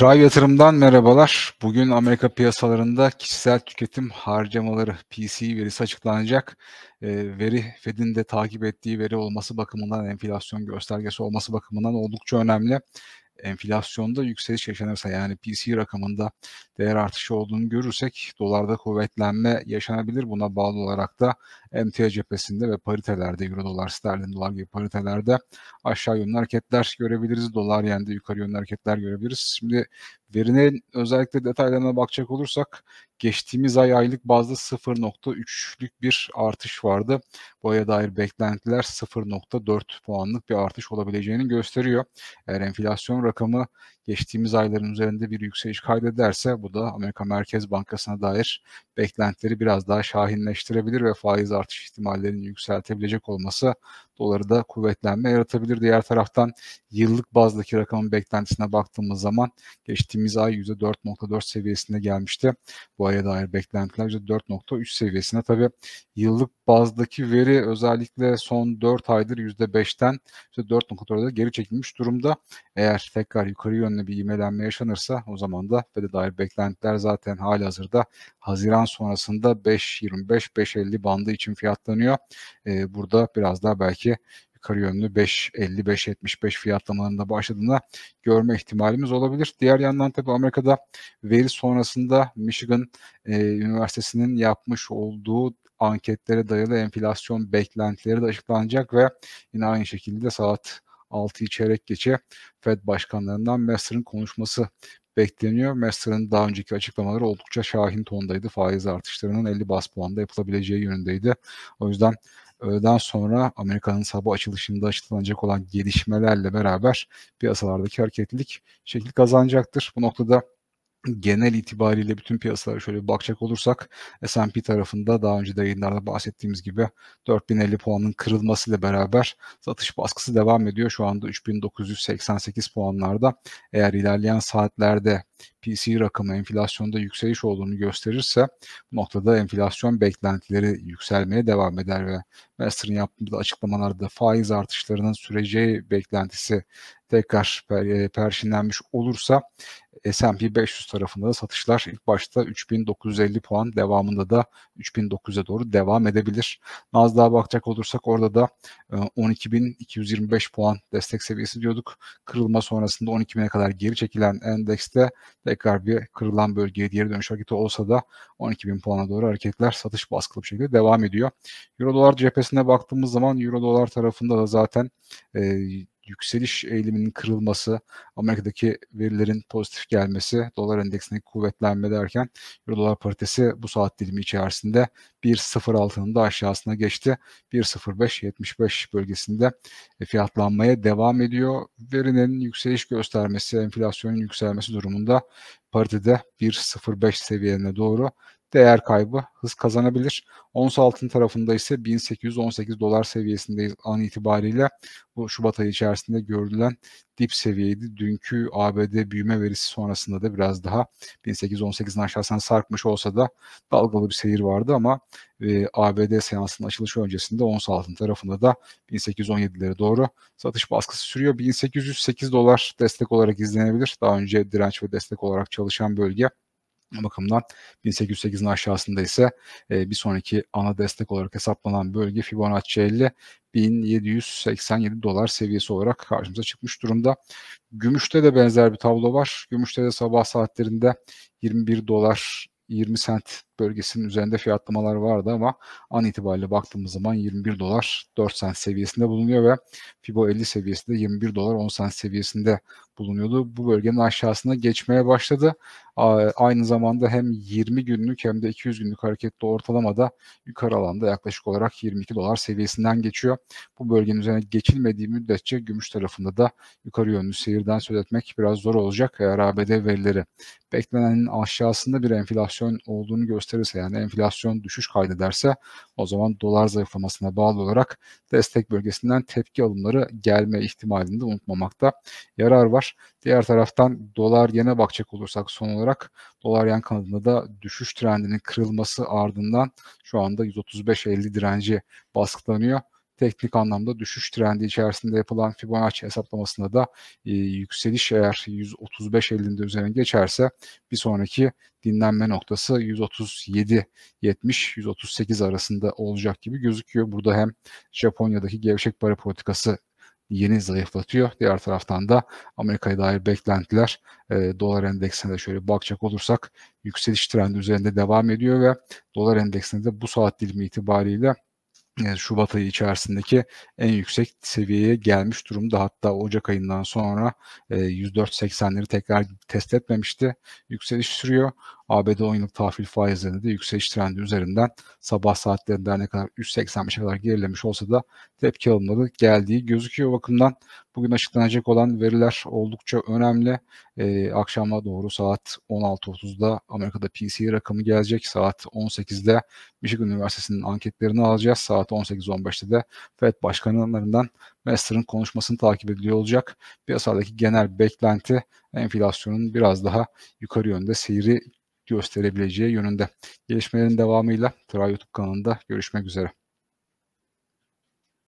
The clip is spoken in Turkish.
Tribe Yatırım'dan merhabalar. Bugün Amerika piyasalarında kişisel tüketim harcamaları PCE verisi açıklanacak. E, veri Fed'in de takip ettiği veri olması bakımından enflasyon göstergesi olması bakımından oldukça önemli enflasyonda yükseliş yaşanırsa yani PC rakamında değer artışı olduğunu görürsek dolarda kuvvetlenme yaşanabilir. Buna bağlı olarak da emtia cephesinde ve paritelerde euro dolar sterlin dolar gibi paritelerde aşağı yönlü hareketler görebiliriz. Dolar yende yukarı yönlü hareketler görebiliriz. Şimdi verinin özellikle detaylarına bakacak olursak geçtiğimiz ay aylık bazda 0.3'lük bir artış vardı. Bu aya dair beklentiler 0.4 puanlık bir artış olabileceğini gösteriyor. Eğer enflasyon rakamı geçtiğimiz ayların üzerinde bir yükseliş kaydederse bu da Amerika Merkez Bankası'na dair beklentileri biraz daha şahinleştirebilir ve faiz artış ihtimallerinin yükseltebilecek olması doları da kuvvetlenme yaratabilir. Diğer taraftan yıllık bazdaki rakamın beklentisine baktığımız zaman geçtiğimiz ay %4.4 seviyesinde gelmişti. Bu aya dair beklentiler %4.3 seviyesine. Tabii yıllık bazdaki veri özellikle son 4 aydır %5'ten %4.4'e geri çekilmiş durumda. Eğer tekrar yukarı yönlü bir imelenme yaşanırsa o zaman da FED'e dair beklentiler zaten hali hazırda Haziran sonrasında 5.25-5.50 bandı için fiyatlanıyor. Ee, burada biraz daha belki yukarı yönlü 5.50-5.75 fiyatlamalarında başladığında görme ihtimalimiz olabilir. Diğer yandan tabii Amerika'da veri sonrasında Michigan e, Üniversitesi'nin yapmış olduğu anketlere dayalı enflasyon beklentileri de açıklanacak ve yine aynı şekilde saat 6'yı çeyrek geçe Fed başkanlarından Messer'ın konuşması bekleniyor. Messer'ın daha önceki açıklamaları oldukça şahin tondaydı. Faiz artışlarının 50 bas puanda yapılabileceği yönündeydi. O yüzden öğleden sonra Amerika'nın sabah açılışında açıklanacak olan gelişmelerle beraber piyasalardaki hareketlilik şekil kazanacaktır. Bu noktada genel itibariyle bütün piyasalara şöyle bir bakacak olursak S&P tarafında daha önce de yayınlarda bahsettiğimiz gibi 4050 puanın kırılmasıyla beraber satış baskısı devam ediyor. Şu anda 3988 puanlarda. Eğer ilerleyen saatlerde PC rakamı enflasyonda yükseliş olduğunu gösterirse bu noktada enflasyon beklentileri yükselmeye devam eder ve Master'ın yaptığı açıklamalarda faiz artışlarının süreceği beklentisi tekrar per, perşinlenmiş olursa S&P 500 tarafında da satışlar ilk başta 3950 puan devamında da 3900'e doğru devam edebilir. Nasdaq'a bakacak olursak orada da 12225 puan destek seviyesi diyorduk. Kırılma sonrasında 12000'e kadar geri çekilen endekste tekrar bir kırılan bölgeye geri dönüş hareketi olsa da 12.000 puana doğru hareketler satış baskılı bir şekilde devam ediyor. Euro dolar cephesine baktığımız zaman Euro dolar tarafında da zaten e, yükseliş eğiliminin kırılması, Amerika'daki verilerin pozitif gelmesi, dolar endeksindeki kuvvetlenme derken Euro dolar paritesi bu saat dilimi içerisinde 1.06'nın da aşağısına geçti. 1.05-75 bölgesinde fiyatlanmaya devam ediyor. Verinin yükseliş göstermesi, enflasyonun yükselmesi durumunda paritede 1.05 seviyelerine doğru değer kaybı hız kazanabilir. Ons altın tarafında ise 1818 dolar seviyesindeyiz an itibariyle. Bu Şubat ayı içerisinde görülen dip seviyeydi. Dünkü ABD büyüme verisi sonrasında da biraz daha 1818'in aşağısına sarkmış olsa da dalgalı bir seyir vardı ama e, ABD seansının açılışı öncesinde ons altın tarafında da 1817'lere doğru satış baskısı sürüyor. 1808 dolar destek olarak izlenebilir. Daha önce direnç ve destek olarak çalışan bölge bakımdan 1808'in aşağısında ise e, bir sonraki ana destek olarak hesaplanan bölge Fibonacci 50 1787 dolar seviyesi olarak karşımıza çıkmış durumda. Gümüşte de benzer bir tablo var. Gümüşte de sabah saatlerinde 21 dolar 20 sent bölgesinin üzerinde fiyatlamalar vardı ama an itibariyle baktığımız zaman 21 dolar 4 sent seviyesinde bulunuyor ve Fibo 50 seviyesinde 21 dolar 10 sent seviyesinde bulunuyordu. Bu bölgenin aşağısına geçmeye başladı. Aynı zamanda hem 20 günlük hem de 200 günlük hareketli ortalamada yukarı alanda yaklaşık olarak 22 dolar seviyesinden geçiyor. Bu bölgenin üzerine geçilmediği müddetçe gümüş tarafında da yukarı yönlü seyirden söz etmek biraz zor olacak. Eğer ABD verileri beklenenin aşağısında bir enflasyon olduğunu gösterirse yani enflasyon düşüş kaydederse o zaman dolar zayıflamasına bağlı olarak destek bölgesinden tepki alımları gelme ihtimalini de unutmamakta yarar var. Diğer taraftan dolar yene bakacak olursak son olarak dolar yan kanadında da düşüş trendinin kırılması ardından şu anda 135-50 direnci baskılanıyor. teknik anlamda düşüş trendi içerisinde yapılan Fibonacci hesaplamasında da e, yükseliş eğer 135.50'de üzerine geçerse bir sonraki dinlenme noktası 137.70-138 arasında olacak gibi gözüküyor. Burada hem Japonya'daki gevşek para politikası yeni zayıflatıyor. Diğer taraftan da Amerika'ya dair beklentiler e, dolar endeksine de şöyle bakacak olursak yükseliş trendi üzerinde devam ediyor ve dolar endeksinde de bu saat dilimi itibariyle Şubat ayı içerisindeki en yüksek seviyeye gelmiş durumda. Hatta Ocak ayından sonra 104.80'leri tekrar test etmemişti. Yükseliş sürüyor. ABD 10 yıllık tahvil faizlerinde de yükseliş trendi üzerinden sabah saatlerinde ne kadar 3.85'e kadar gerilemiş olsa da tepki alımları geldiği gözüküyor bakımdan. Bugün açıklanacak olan veriler oldukça önemli. Ee, akşama doğru saat 16.30'da Amerika'da PCE rakamı gelecek. Saat 18'de Michigan Üniversitesi'nin anketlerini alacağız. Saat 18.15'te de FED başkanlarından Master'ın konuşmasını takip ediliyor olacak. Piyasadaki genel beklenti enflasyonun biraz daha yukarı yönde seyri gösterebileceği yönünde. Gelişmelerin devamıyla Tıra YouTube kanalında görüşmek üzere.